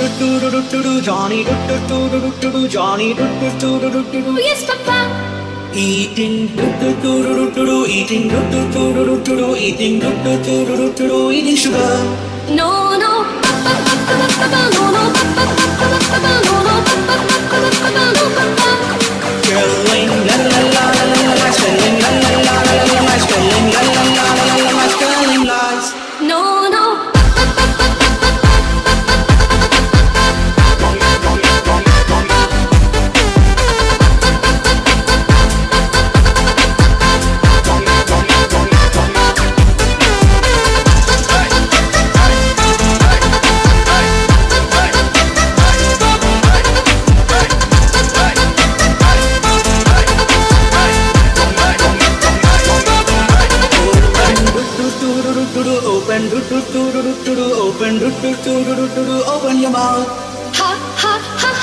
do do do do do do Johnny do do do do do do do Johnny do do do do do do do Yes, Papa. Eating do do do do do do do Eating do do do do do do Eating do do do do do do Eating sugar do do do Open do do do do do Open your mouth Ha, ha, ha,